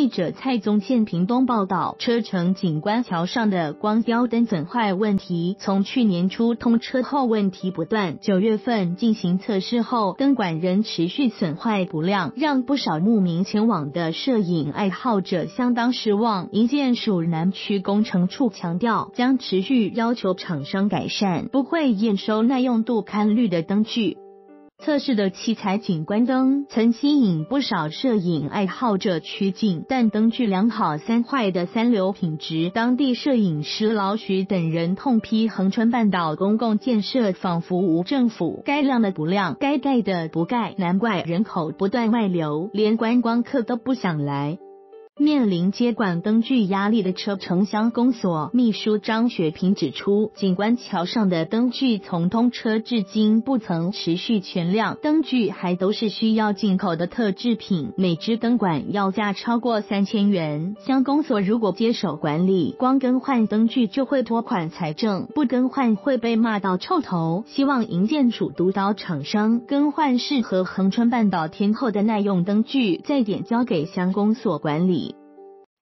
记者蔡宗宪屏东报道，车城景观桥上的光雕灯损坏问题，从去年初通车后问题不断，九月份进行测试后，灯管仍持续损坏不亮，让不少慕名前往的摄影爱好者相当失望。营建署南区工程处强调，将持续要求厂商改善，不会验收耐用度堪虑的灯具。测试的器材景观灯曾吸引不少摄影爱好者取景，但灯具良好三坏的三流品质，当地摄影师老许等人痛批横穿半岛公共建设仿佛无政府，该亮的不亮，该盖的不盖，难怪人口不断外流，连观光客都不想来。面临接管灯具压力的车城乡公所秘书张雪平指出，景观桥上的灯具从通车至今不曾持续全亮，灯具还都是需要进口的特制品，每支灯管要价超过三千元。乡公所如果接手管理，光更换灯具就会拖款财政，不更换会被骂到臭头。希望营建署督导厂商更换适合恒春半岛天后的耐用灯具，再点交给乡公所管理。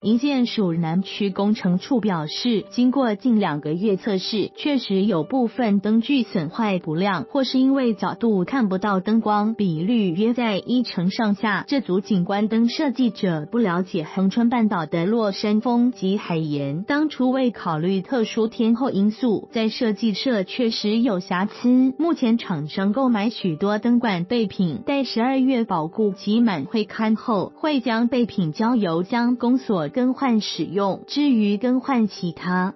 营建署南区工程处表示，经过近两个月测试，确实有部分灯具损坏不亮，或是因为角度看不到灯光，比率约在一成上下。这组景观灯设计者不了解恒春半岛的落山风及海盐，当初未考虑特殊天候因素，在设计上确实有瑕疵。目前厂商购买许多灯管备品，待十二月保固期满会刊后，会将备品交由将公所。更换使用，至于更换其他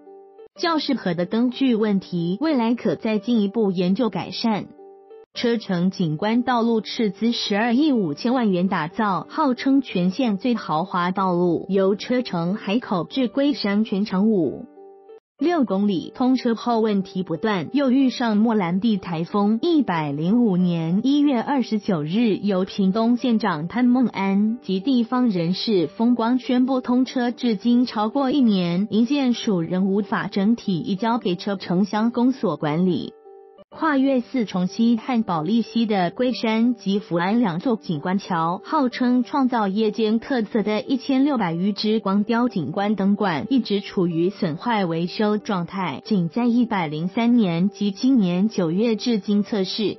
较适合的灯具问题，未来可再进一步研究改善。车城景观道路斥资十二亿五千万元打造，号称全县最豪华道路，由车城海口至龟山全长五。六公里通车后问题不断，又遇上莫兰蒂台风。一百零五年一月二十九日，由屏东县长潘孟安及地方人士风光宣布通车，至今超过一年，营建署仍无法整体移交给车城乡公所管理。跨越四重溪和保利溪的龟山及福安两座景观桥，号称创造夜间特色的一千六百余只光雕景观灯管，一直处于损坏维修状态。仅在一百零三年及今年九月至今测试，